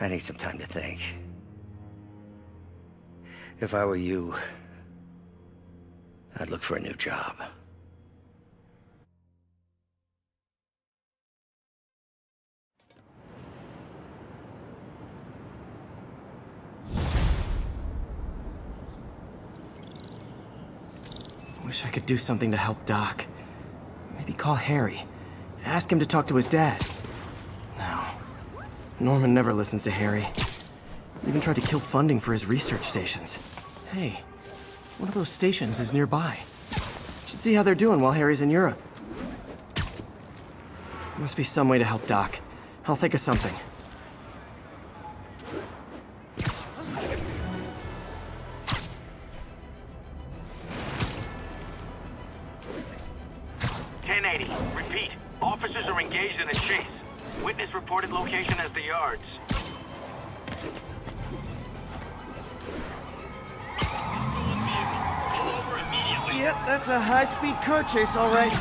I need some time to think. If I were you, I'd look for a new job. Wish I could do something to help Doc. Maybe call Harry. Ask him to talk to his dad. No. Norman never listens to Harry. Even tried to kill funding for his research stations. Hey, one of those stations is nearby. Should see how they're doing while Harry's in Europe. Must be some way to help Doc. I'll think of something. Chase, all right.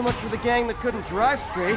So much for the gang that couldn't drive straight.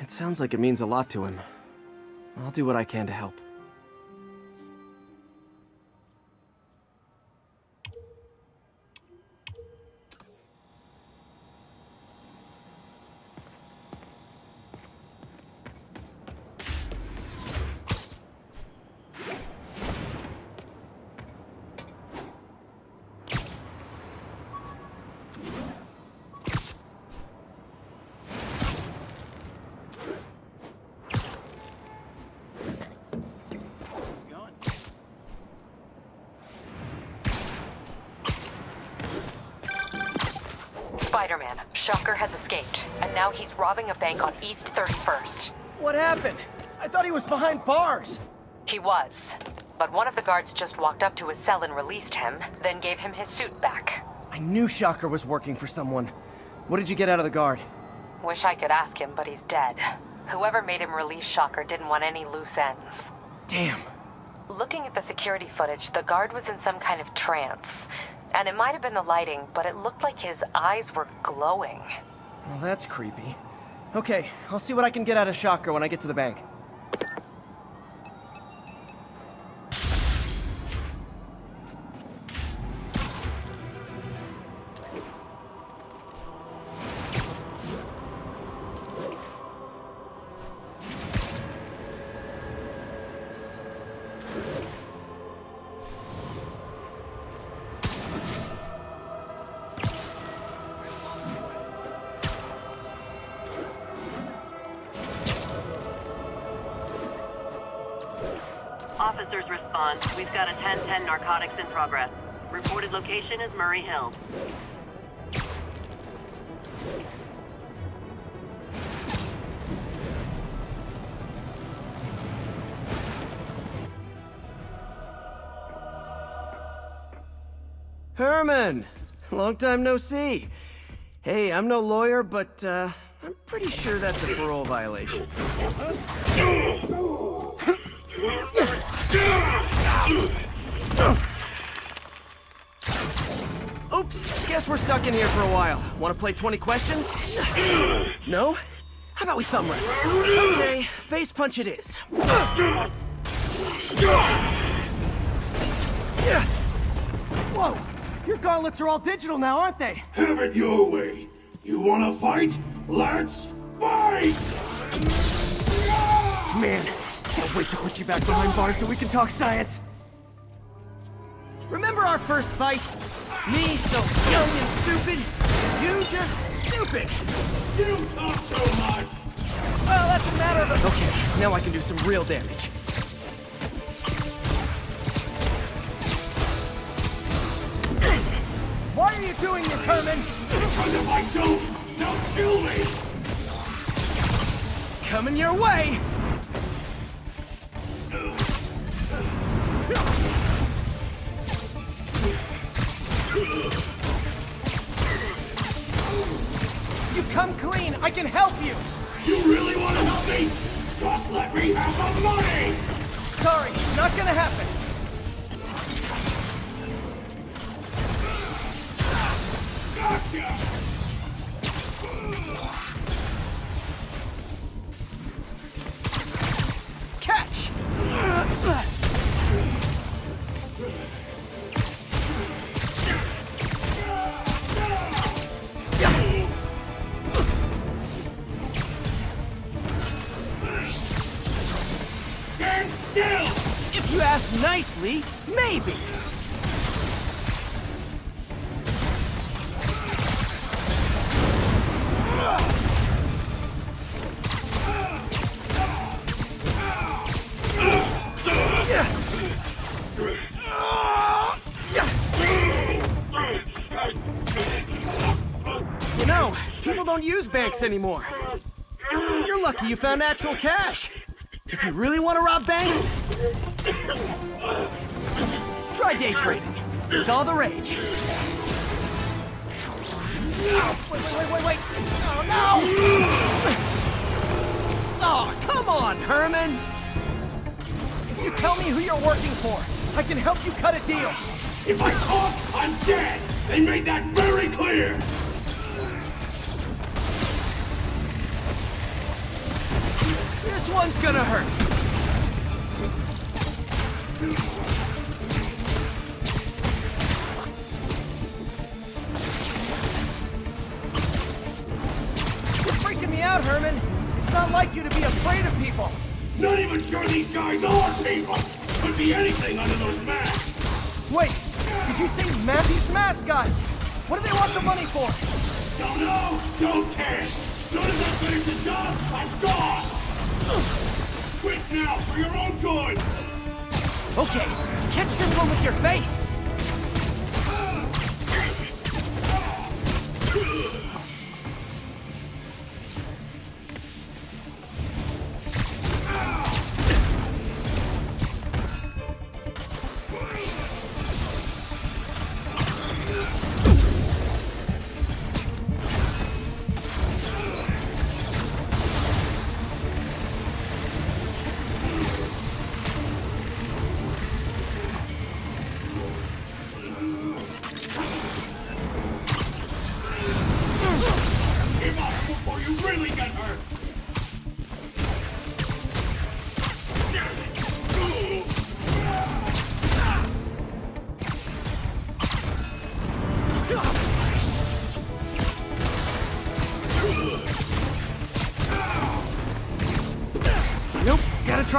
it sounds like it means a lot to him. I'll do what I can to help. Spider-Man, Shocker has escaped, and now he's robbing a bank on East 31st. What happened? I thought he was behind bars! He was. But one of the guards just walked up to his cell and released him, then gave him his suit back. I knew Shocker was working for someone. What did you get out of the guard? Wish I could ask him, but he's dead. Whoever made him release Shocker didn't want any loose ends. Damn. Looking at the security footage, the guard was in some kind of trance. And it might have been the lighting, but it looked like his eyes were glowing. Well, that's creepy. Okay, I'll see what I can get out of Shocker when I get to the bank. Location is Murray Hill. Herman! Long time no see. Hey, I'm no lawyer, but, uh, I'm pretty sure that's a parole violation. Oops, guess we're stuck in here for a while. Want to play 20 questions? No? How about we thumb wrestle? Okay, face punch it is. Whoa! Your gauntlets are all digital now, aren't they? Have it your way. You wanna fight? Let's fight! Man, can't wait to put you back behind bars so we can talk science. Remember our first fight? Me so young and stupid, you just stupid. You talk so much! Well, that's a matter of... Okay, now I can do some real damage. Why are you doing this, Herman? Because if I don't, they'll kill me! Coming your way! You come clean, I can help you! You really wanna help me? Just let me have the money! Sorry, not gonna happen. Catch! Banks anymore. You're lucky you found actual cash. If you really want to rob banks, try day trading. It's all the rage. Wait, wait, wait, wait, wait! Oh, no! Oh, come on, Herman! If you tell me who you're working for, I can help you cut a deal. If I talk, I'm dead! They made that very clear! One's gonna hurt. You're freaking me out, Herman. It's not like you to be afraid of people. Not even sure these guys are people! Could be anything under those masks! Wait, did you say ma these mask guys? What do they want the money for? Don't know! Don't care! Soon as I finish the job, I'm gone! Quit now, for your own good! Okay, catch this one with your face.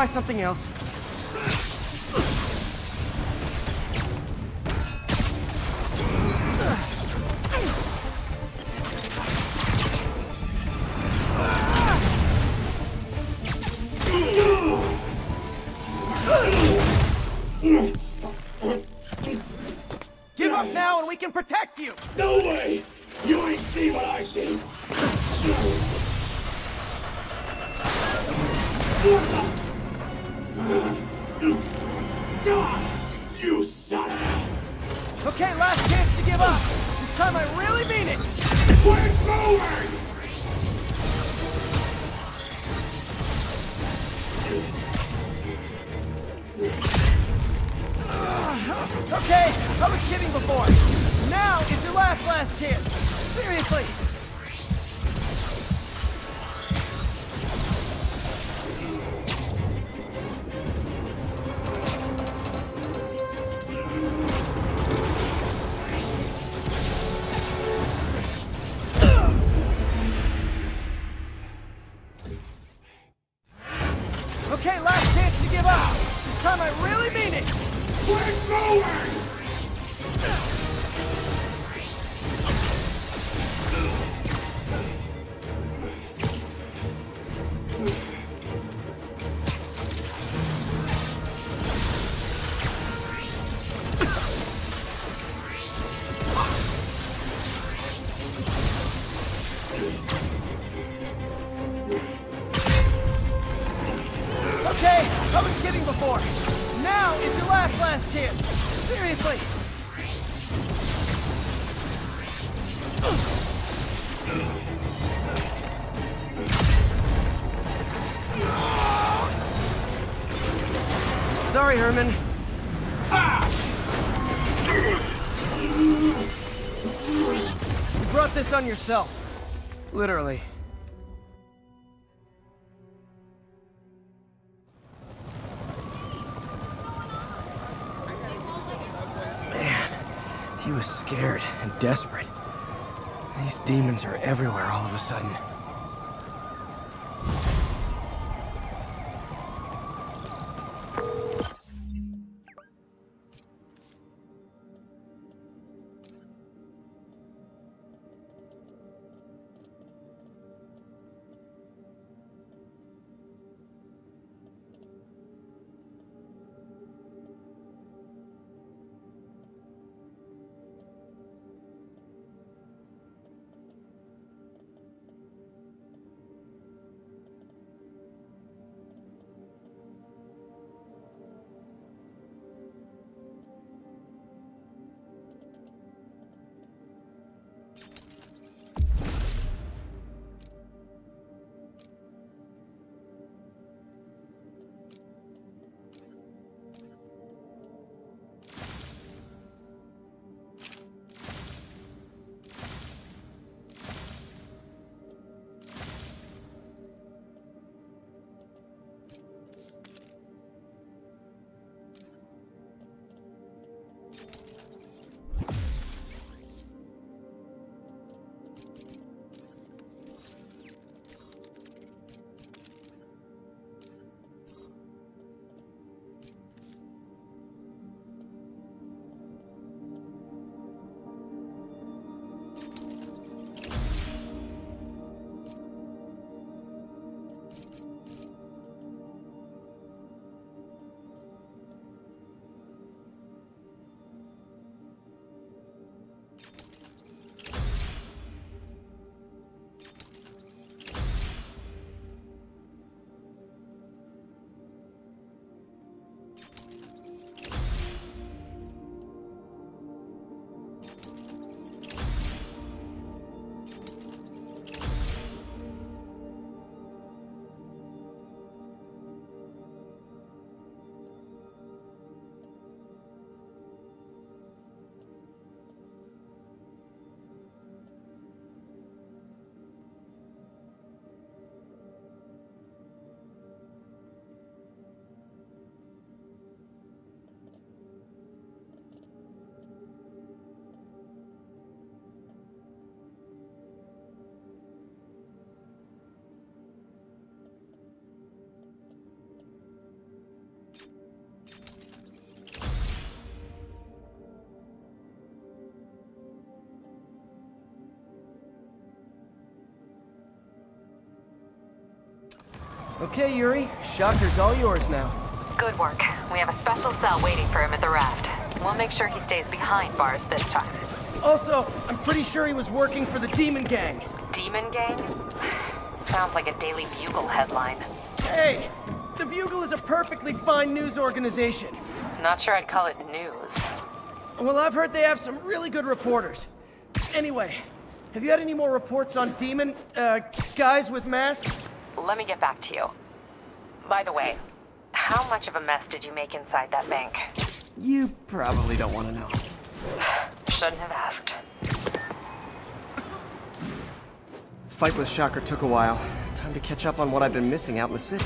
Try something else. Give up now and we can protect you! No way! Yourself. Literally. Man, he was scared and desperate. These demons are everywhere all of a sudden. Okay, Yuri. Shocker's all yours now. Good work. We have a special cell waiting for him at the raft. We'll make sure he stays behind bars this time. Also, I'm pretty sure he was working for the Demon Gang. Demon Gang? Sounds like a Daily Bugle headline. Hey! The Bugle is a perfectly fine news organization. Not sure I'd call it news. Well, I've heard they have some really good reporters. Anyway, have you had any more reports on demon, uh, guys with masks? Let me get back to you. By the way, how much of a mess did you make inside that bank? You probably don't want to know. Shouldn't have asked. Fight with Shocker took a while. Time to catch up on what I've been missing out in the city.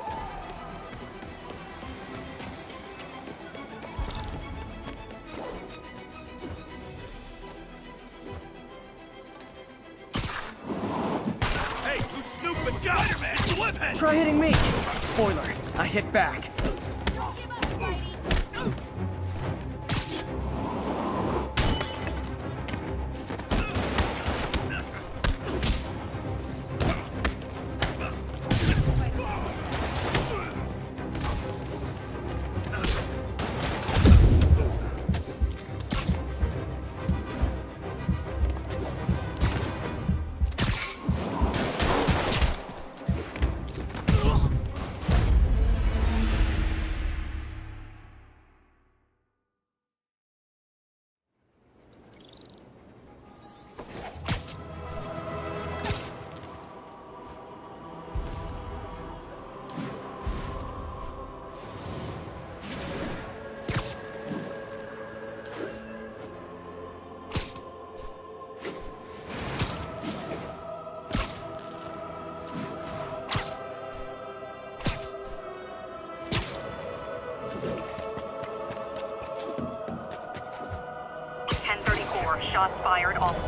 Try hitting me. Spoiler, I hit back. Shots fired. Officers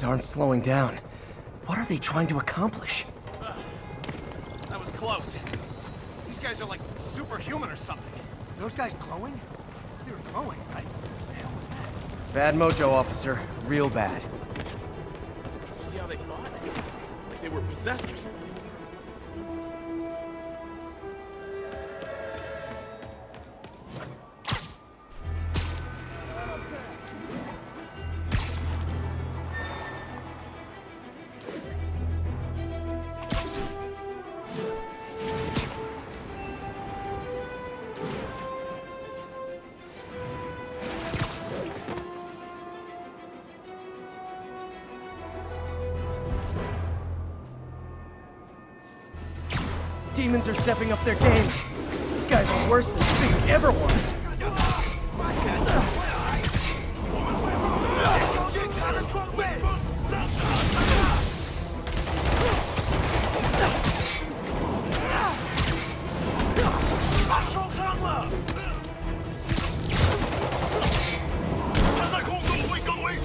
Demons aren't slowing down. What are they trying to accomplish? That was close. These guys are like superhuman or something. Those guys glowing? They were glowing, right? Bad mojo, officer. Real bad. You See how they fought? Like they were possessed or something. Demons are stepping up their game. These guys worse than Fisk ever was.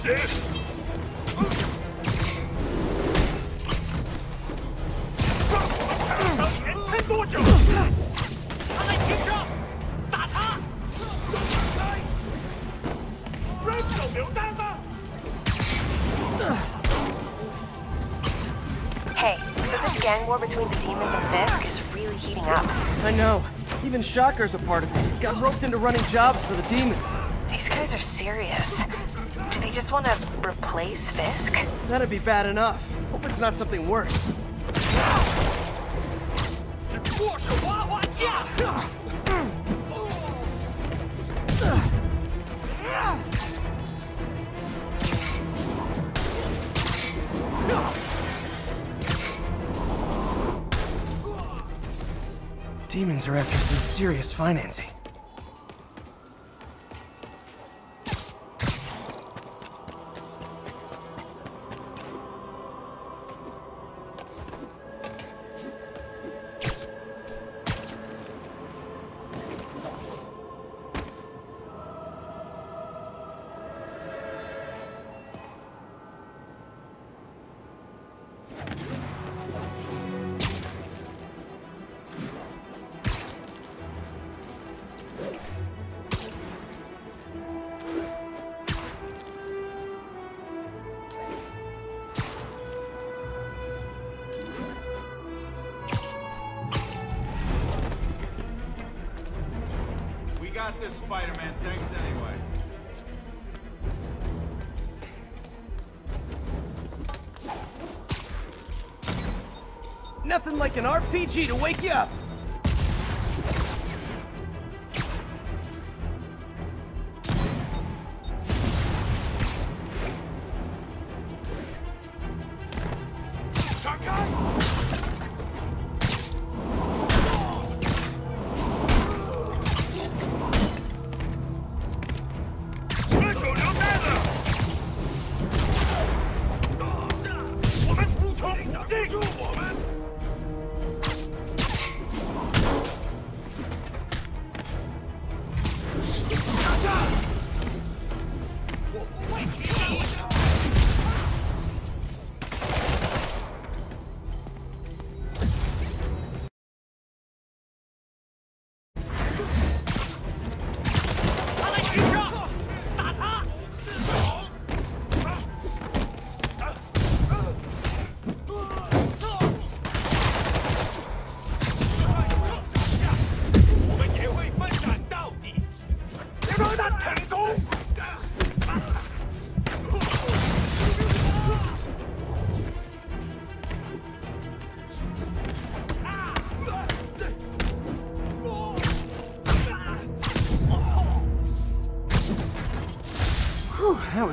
Hey, gang war between the demons and Fisk is really heating up. I know. Even Shocker's a part of it. Got roped into running jobs for the demons. These guys are serious. Do they just want to replace Fisk? That'd be bad enough. Hope it's not something worse. Are after some serious financing. Got this, Spider-Man. Thanks anyway. Nothing like an RPG to wake you up.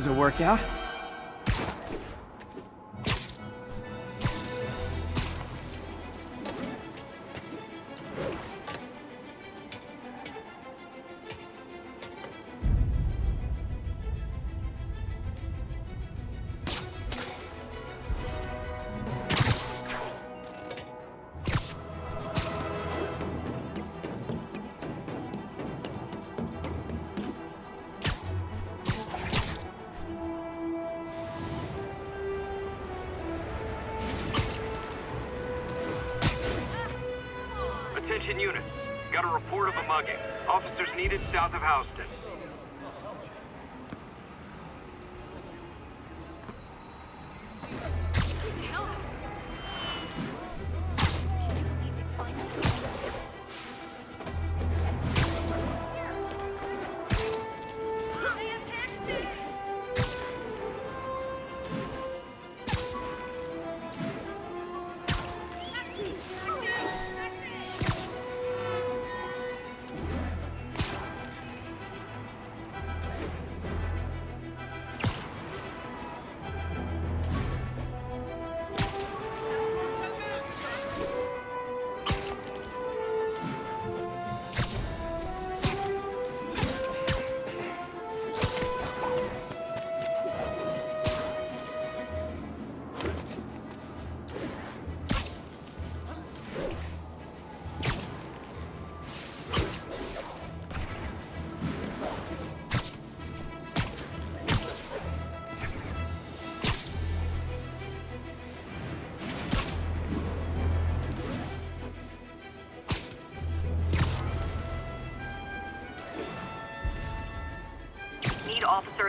Was a workout.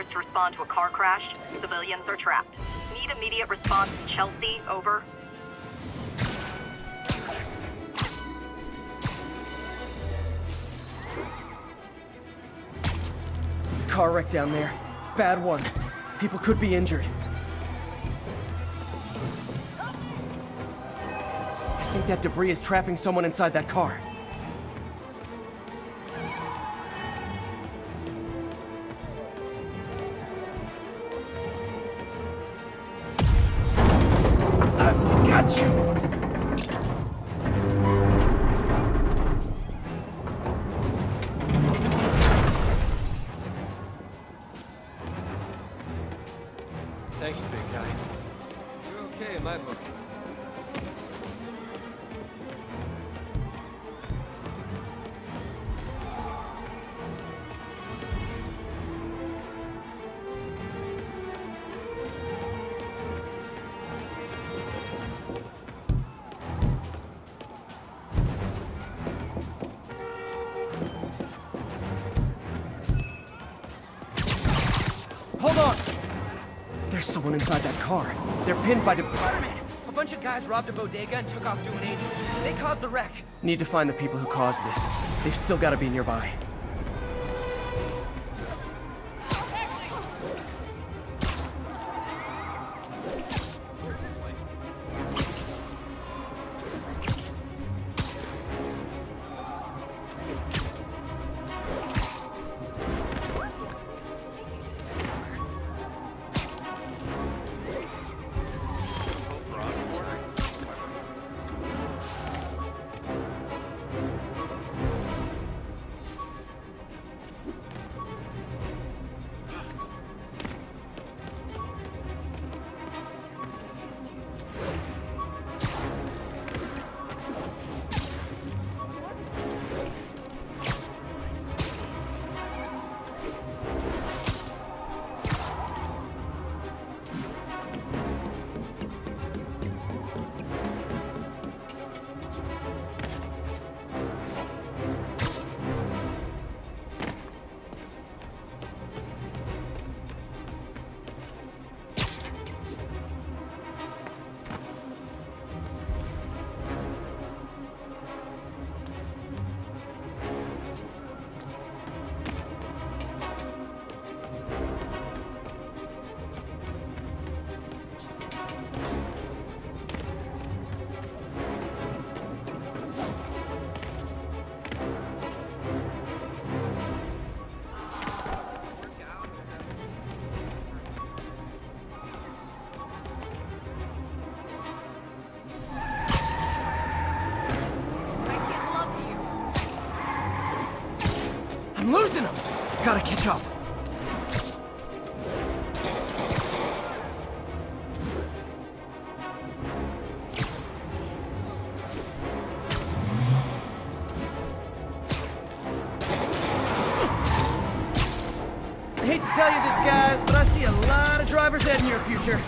To respond to a car crash. Civilians are trapped. Need immediate response Chelsea, over. Car wreck down there. Bad one. People could be injured. I think that debris is trapping someone inside that car. Pinned by the... Spider-Man! A bunch of guys robbed a bodega and took off doing agent. They caused the wreck. Need to find the people who caused this. They've still got to be nearby. Catch up. I hate to tell you this, guys, but I see a lot of driver's ed in your future.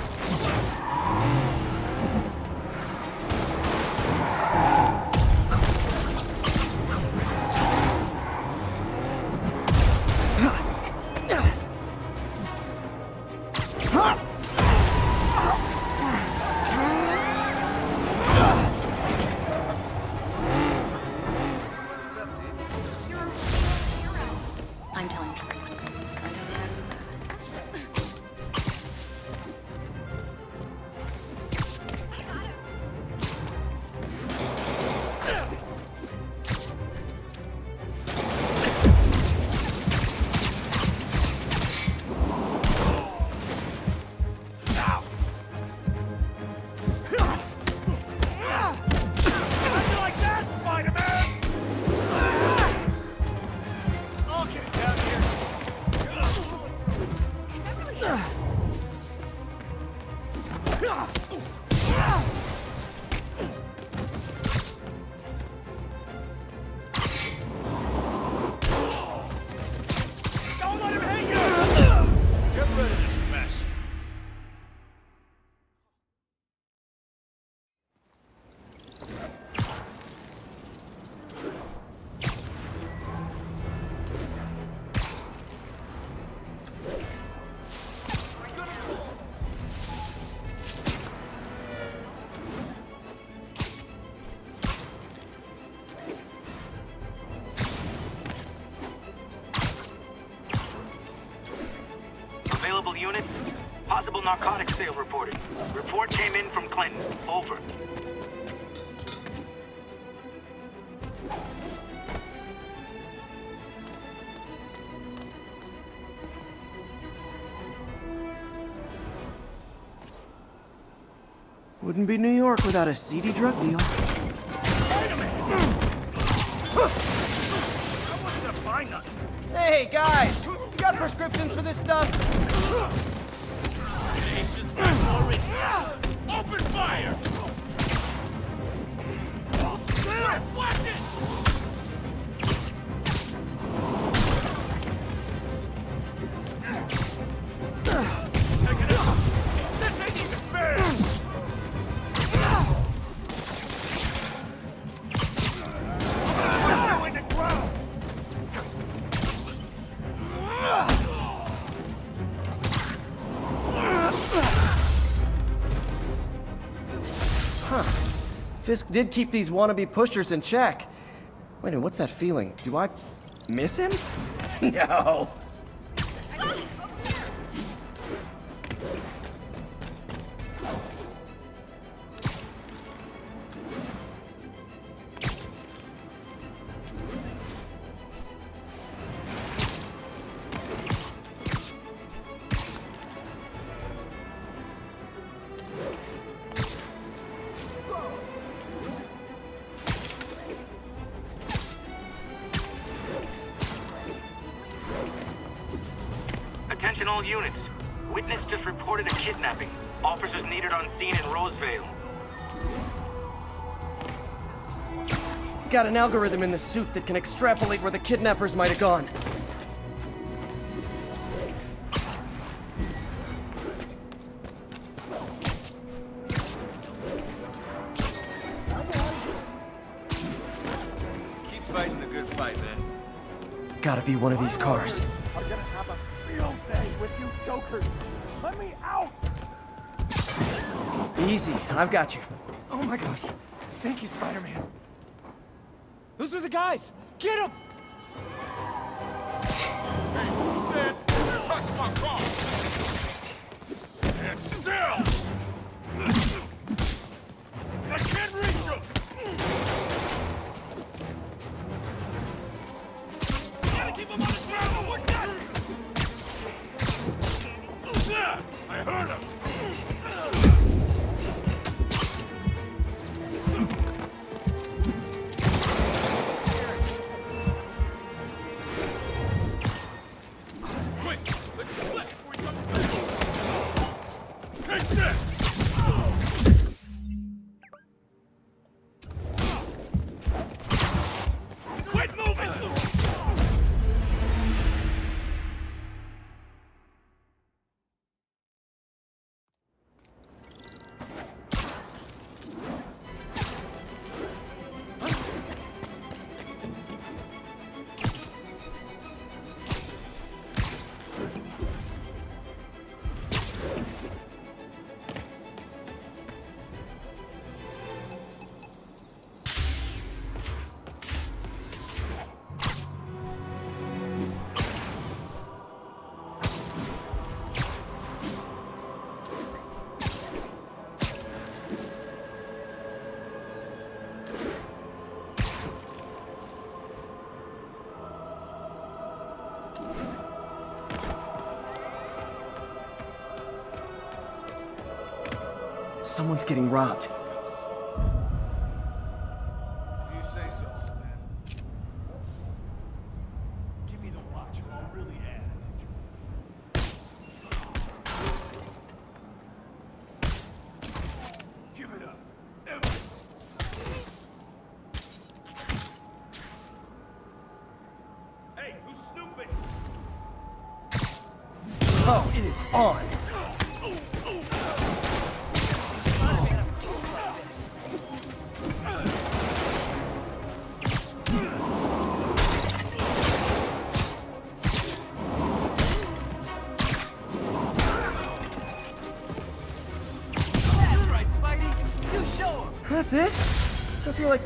Units. Possible narcotics sale reported. Report came in from Clinton. Over. Wouldn't be New York without a seedy drug deal. Hey, guys! You got prescriptions for this stuff? Huh! Fisk did keep these wannabe pushers in check. Wait a minute, what's that feeling? Do I miss him? no. An algorithm in the suit that can extrapolate where the kidnappers might have gone. Keep fighting the good fight, man. Gotta be one of these cars. I'm gonna have a field day with you jokers! Let me out! Easy, I've got you. Oh my gosh. Thank you, Spider-Man. Those are the guys! Get them! Someone's getting robbed.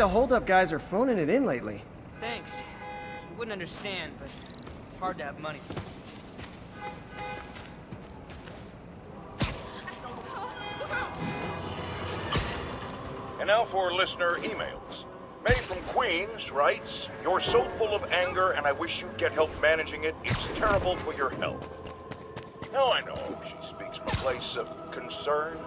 the holdup guys are phoning it in lately. Thanks. You wouldn't understand, but it's hard to have money. And now for listener emails. May from Queens writes, You're so full of anger and I wish you'd get help managing it. It's terrible for your health. Now I know she speaks from a place of concern,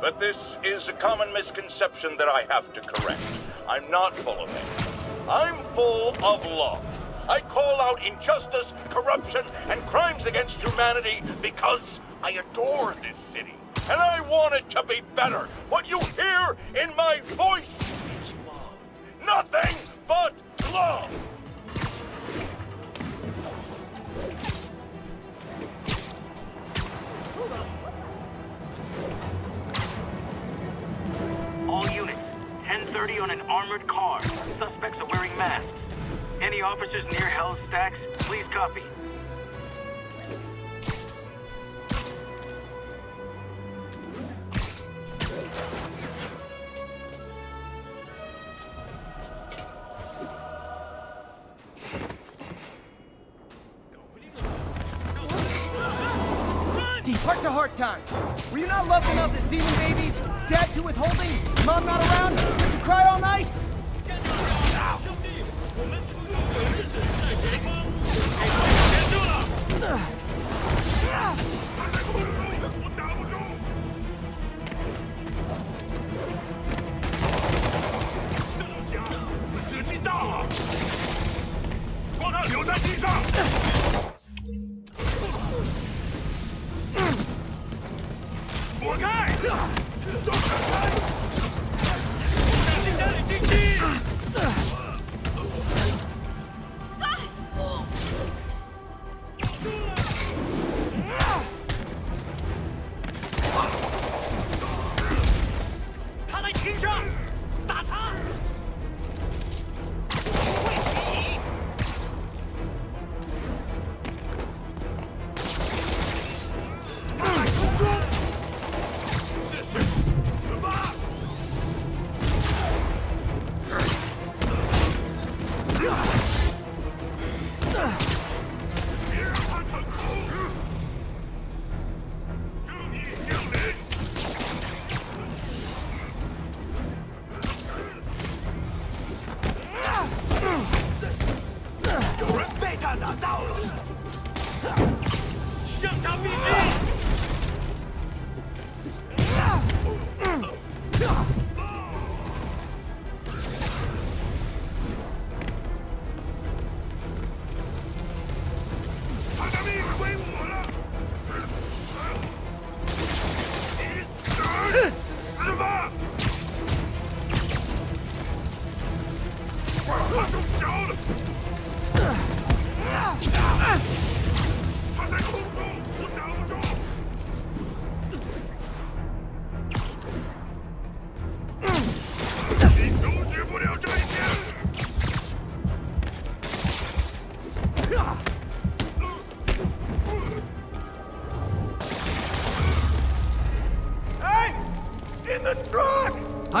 but this is a common misconception that I have to correct. I'm not full of anger. I'm full of love. I call out injustice, corruption, and crimes against humanity because I adore this city. And I want it to be better. What you hear in my voice is love. Nothing but love. All units, 1030 on an armored car. Suspects are wearing masks. Any officers near Hell's Stacks, please copy. Heart to heart time. Were you not loved enough as demon babies? Dad too withholding? Mom not around? Did you cry all night?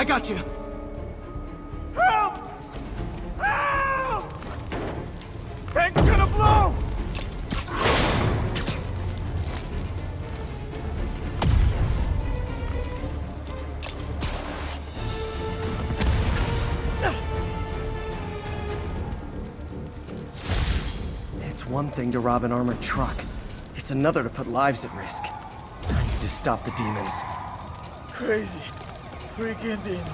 I got you. Help! Help! Tank's gonna blow! It's one thing to rob an armored truck. It's another to put lives at risk. I need to stop the demons. Crazy. Freaking demons.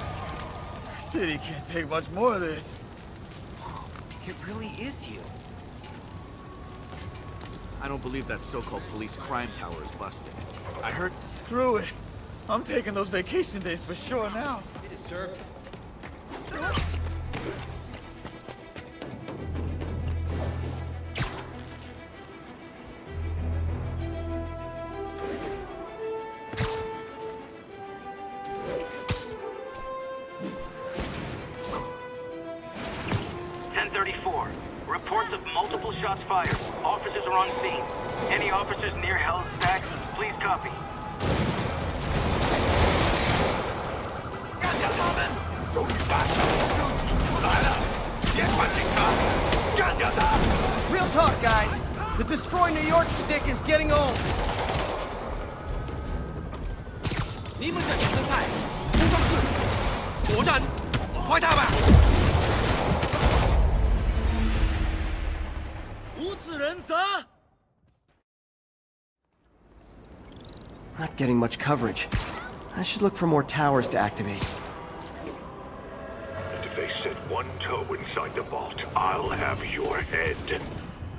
City can't take much more of this. It really is you. I don't believe that so-called police crime tower is busted. I heard... Screw it. I'm taking those vacation days for sure now. It is, sir. talk, guys. The Destroy New York stick is getting old. Not getting much coverage. I should look for more towers to activate. And if they set one toe inside the vault, I'll have your head.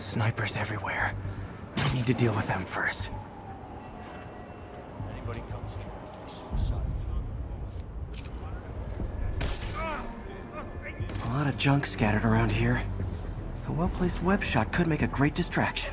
Snipers everywhere. I need to deal with them first. Anybody comes A lot of junk scattered around here. A well-placed web shot could make a great distraction.